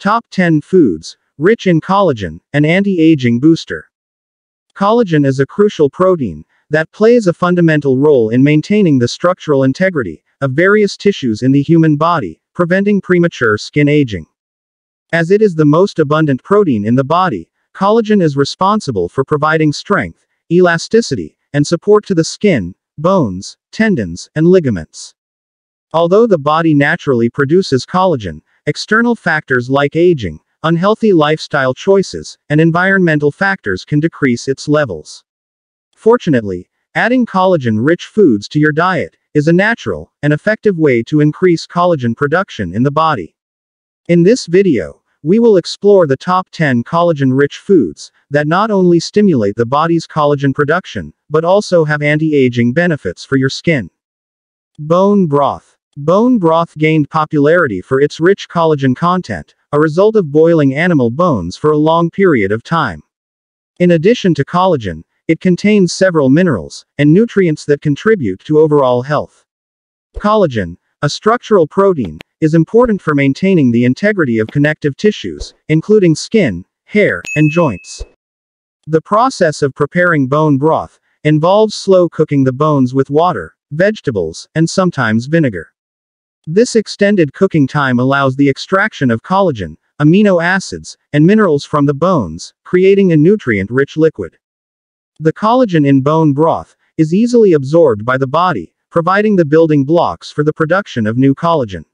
Top 10 foods, rich in collagen, an anti-aging booster. Collagen is a crucial protein that plays a fundamental role in maintaining the structural integrity of various tissues in the human body, preventing premature skin aging. As it is the most abundant protein in the body, collagen is responsible for providing strength, elasticity, and support to the skin, bones, tendons, and ligaments. Although the body naturally produces collagen, external factors like aging, unhealthy lifestyle choices, and environmental factors can decrease its levels. Fortunately, adding collagen-rich foods to your diet is a natural and effective way to increase collagen production in the body. In this video, we will explore the top 10 collagen-rich foods that not only stimulate the body's collagen production, but also have anti-aging benefits for your skin. Bone broth. Bone broth gained popularity for its rich collagen content, a result of boiling animal bones for a long period of time. In addition to collagen, it contains several minerals and nutrients that contribute to overall health. Collagen, a structural protein, is important for maintaining the integrity of connective tissues, including skin, hair, and joints. The process of preparing bone broth involves slow cooking the bones with water, vegetables, and sometimes vinegar. This extended cooking time allows the extraction of collagen, amino acids, and minerals from the bones, creating a nutrient-rich liquid. The collagen in bone broth is easily absorbed by the body, providing the building blocks for the production of new collagen.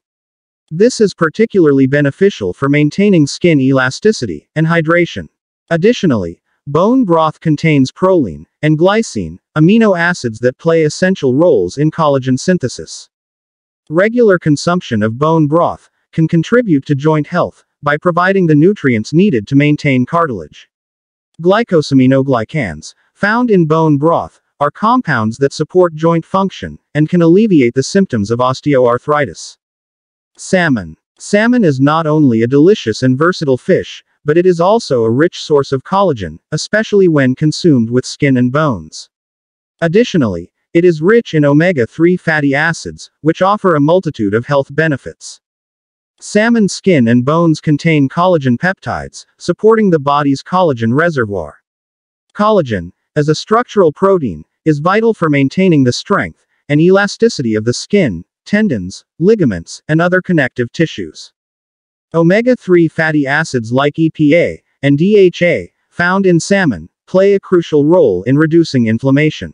This is particularly beneficial for maintaining skin elasticity and hydration. Additionally, bone broth contains proline and glycine, amino acids that play essential roles in collagen synthesis. Regular consumption of bone broth can contribute to joint health by providing the nutrients needed to maintain cartilage. Glycosaminoglycans, found in bone broth, are compounds that support joint function and can alleviate the symptoms of osteoarthritis. Salmon. Salmon is not only a delicious and versatile fish, but it is also a rich source of collagen, especially when consumed with skin and bones. Additionally, it is rich in omega-3 fatty acids, which offer a multitude of health benefits. Salmon skin and bones contain collagen peptides, supporting the body's collagen reservoir. Collagen, as a structural protein, is vital for maintaining the strength and elasticity of the skin, tendons, ligaments, and other connective tissues. Omega-3 fatty acids like EPA and DHA, found in salmon, play a crucial role in reducing inflammation.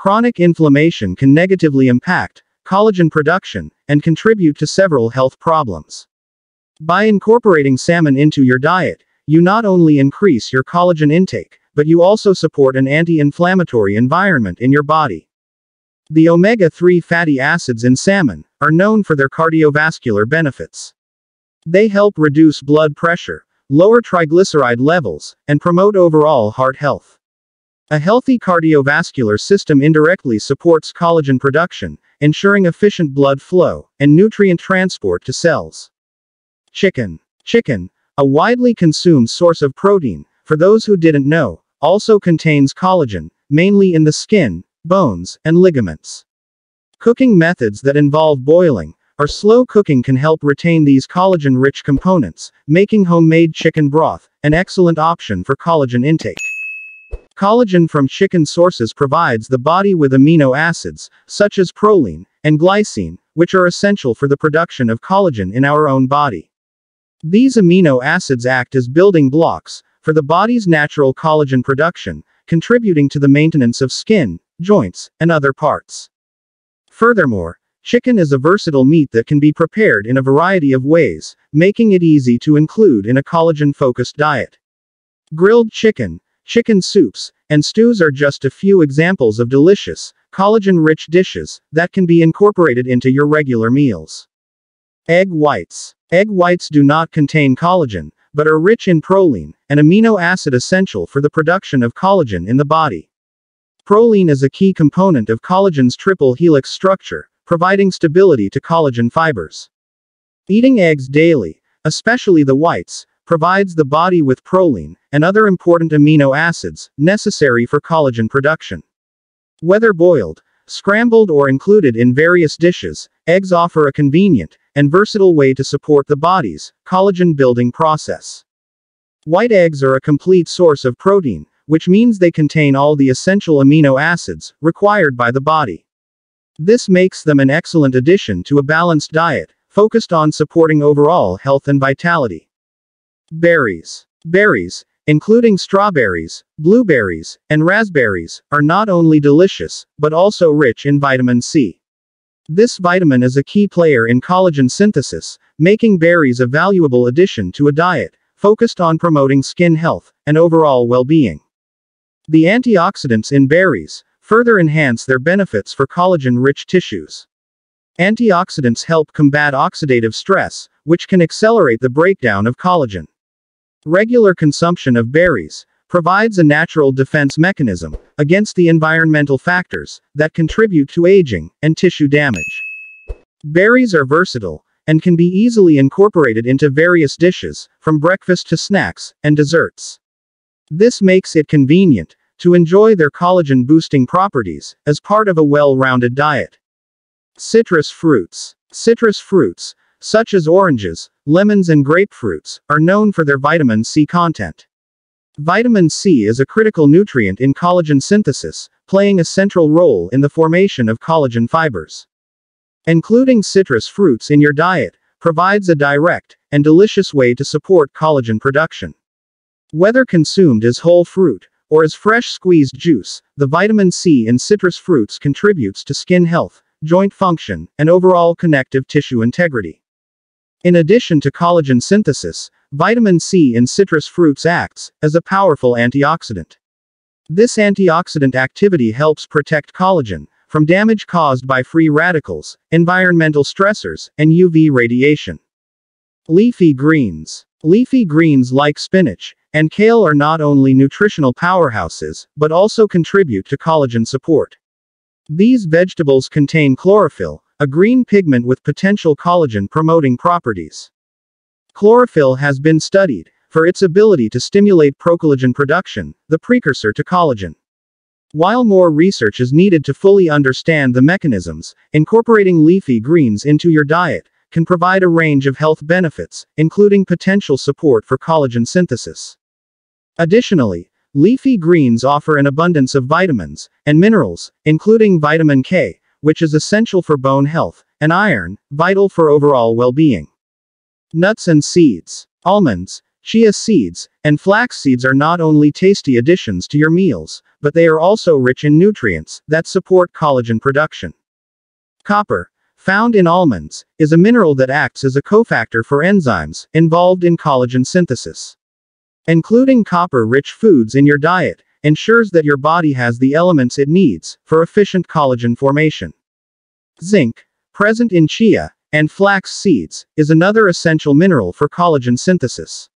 Chronic inflammation can negatively impact collagen production and contribute to several health problems. By incorporating salmon into your diet, you not only increase your collagen intake, but you also support an anti-inflammatory environment in your body. The omega-3 fatty acids in salmon are known for their cardiovascular benefits. They help reduce blood pressure, lower triglyceride levels, and promote overall heart health. A healthy cardiovascular system indirectly supports collagen production, ensuring efficient blood flow and nutrient transport to cells. Chicken. Chicken, a widely consumed source of protein, for those who didn't know, also contains collagen, mainly in the skin, bones, and ligaments. Cooking methods that involve boiling or slow cooking can help retain these collagen-rich components, making homemade chicken broth an excellent option for collagen intake. Collagen from chicken sources provides the body with amino acids, such as proline and glycine, which are essential for the production of collagen in our own body. These amino acids act as building blocks for the body's natural collagen production, contributing to the maintenance of skin, joints, and other parts. Furthermore, chicken is a versatile meat that can be prepared in a variety of ways, making it easy to include in a collagen-focused diet. Grilled chicken, Chicken soups and stews are just a few examples of delicious, collagen-rich dishes that can be incorporated into your regular meals. Egg whites. Egg whites do not contain collagen, but are rich in proline, an amino acid essential for the production of collagen in the body. Proline is a key component of collagen's triple helix structure, providing stability to collagen fibers. Eating eggs daily, especially the whites, provides the body with proline and other important amino acids necessary for collagen production. Whether boiled, scrambled or included in various dishes, eggs offer a convenient and versatile way to support the body's collagen building process. White eggs are a complete source of protein, which means they contain all the essential amino acids required by the body. This makes them an excellent addition to a balanced diet, focused on supporting overall health and vitality. Berries. Berries, including strawberries, blueberries, and raspberries, are not only delicious, but also rich in vitamin C. This vitamin is a key player in collagen synthesis, making berries a valuable addition to a diet focused on promoting skin health and overall well being. The antioxidants in berries further enhance their benefits for collagen rich tissues. Antioxidants help combat oxidative stress, which can accelerate the breakdown of collagen. Regular consumption of berries provides a natural defense mechanism against the environmental factors that contribute to aging and tissue damage. Berries are versatile and can be easily incorporated into various dishes, from breakfast to snacks and desserts. This makes it convenient to enjoy their collagen boosting properties as part of a well rounded diet. Citrus fruits. Citrus fruits, such as oranges, lemons and grapefruits, are known for their vitamin C content. Vitamin C is a critical nutrient in collagen synthesis, playing a central role in the formation of collagen fibers. Including citrus fruits in your diet provides a direct and delicious way to support collagen production. Whether consumed as whole fruit or as fresh squeezed juice, the vitamin C in citrus fruits contributes to skin health, joint function, and overall connective tissue integrity. In addition to collagen synthesis, vitamin C in citrus fruits acts as a powerful antioxidant. This antioxidant activity helps protect collagen from damage caused by free radicals, environmental stressors, and UV radiation. Leafy greens. Leafy greens like spinach and kale are not only nutritional powerhouses, but also contribute to collagen support. These vegetables contain chlorophyll, a green pigment with potential collagen promoting properties. Chlorophyll has been studied for its ability to stimulate procollagen production, the precursor to collagen. While more research is needed to fully understand the mechanisms, incorporating leafy greens into your diet can provide a range of health benefits, including potential support for collagen synthesis. Additionally, leafy greens offer an abundance of vitamins and minerals, including vitamin K, which is essential for bone health, and iron, vital for overall well being. Nuts and seeds. Almonds, chia seeds, and flax seeds are not only tasty additions to your meals, but they are also rich in nutrients that support collagen production. Copper, found in almonds, is a mineral that acts as a cofactor for enzymes involved in collagen synthesis. Including copper rich foods in your diet ensures that your body has the elements it needs for efficient collagen formation. Zinc, present in chia and flax seeds, is another essential mineral for collagen synthesis.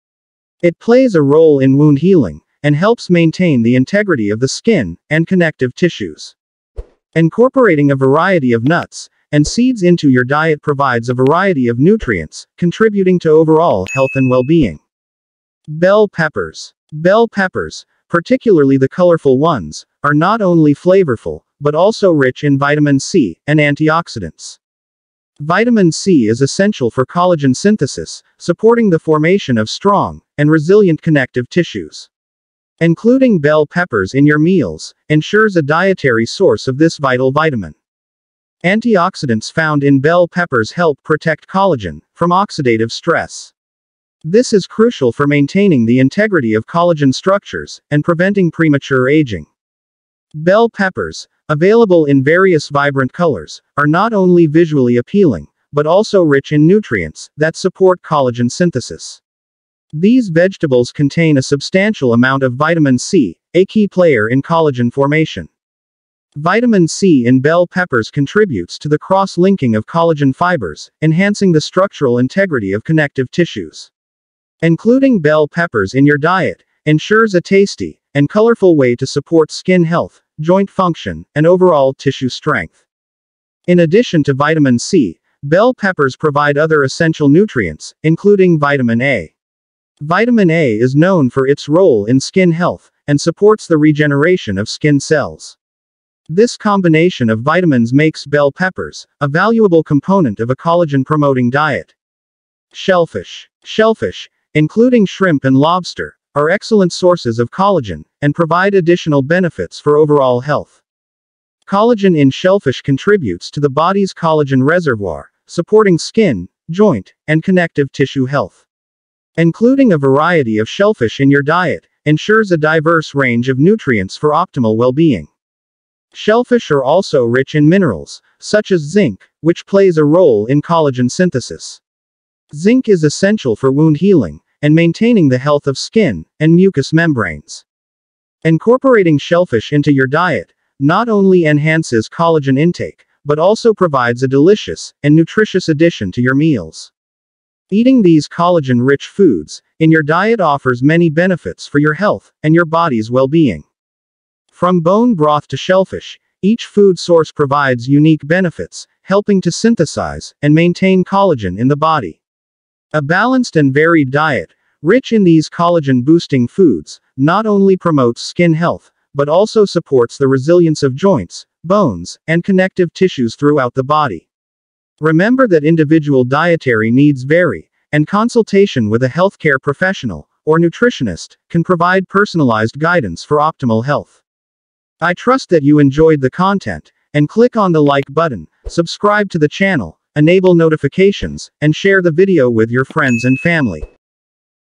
It plays a role in wound healing and helps maintain the integrity of the skin and connective tissues. Incorporating a variety of nuts and seeds into your diet provides a variety of nutrients, contributing to overall health and well being. Bell peppers. Bell peppers, particularly the colorful ones, are not only flavorful, but also rich in vitamin C and antioxidants. Vitamin C is essential for collagen synthesis, supporting the formation of strong and resilient connective tissues. Including bell peppers in your meals ensures a dietary source of this vital vitamin. Antioxidants found in bell peppers help protect collagen from oxidative stress. This is crucial for maintaining the integrity of collagen structures and preventing premature aging. Bell peppers, available in various vibrant colors, are not only visually appealing, but also rich in nutrients that support collagen synthesis. These vegetables contain a substantial amount of vitamin C, a key player in collagen formation. Vitamin C in bell peppers contributes to the cross linking of collagen fibers, enhancing the structural integrity of connective tissues. Including bell peppers in your diet ensures a tasty and colorful way to support skin health, joint function, and overall tissue strength. In addition to vitamin C, bell peppers provide other essential nutrients, including vitamin A. Vitamin A is known for its role in skin health and supports the regeneration of skin cells. This combination of vitamins makes bell peppers a valuable component of a collagen promoting diet. Shellfish. Shellfish, including shrimp and lobster, are excellent sources of collagen and provide additional benefits for overall health. Collagen in shellfish contributes to the body's collagen reservoir, supporting skin, joint, and connective tissue health. Including a variety of shellfish in your diet ensures a diverse range of nutrients for optimal well being. Shellfish are also rich in minerals, such as zinc, which plays a role in collagen synthesis. Zinc is essential for wound healing and maintaining the health of skin and mucous membranes. Incorporating shellfish into your diet not only enhances collagen intake, but also provides a delicious and nutritious addition to your meals. Eating these collagen rich foods in your diet offers many benefits for your health and your body's well being. From bone broth to shellfish, each food source provides unique benefits, helping to synthesize and maintain collagen in the body. A balanced and varied diet, rich in these collagen boosting foods, not only promotes skin health, but also supports the resilience of joints, bones, and connective tissues throughout the body. Remember that individual dietary needs vary, and consultation with a healthcare professional or nutritionist can provide personalized guidance for optimal health. I trust that you enjoyed the content, and click on the like button, subscribe to the channel, enable notifications, and share the video with your friends and family.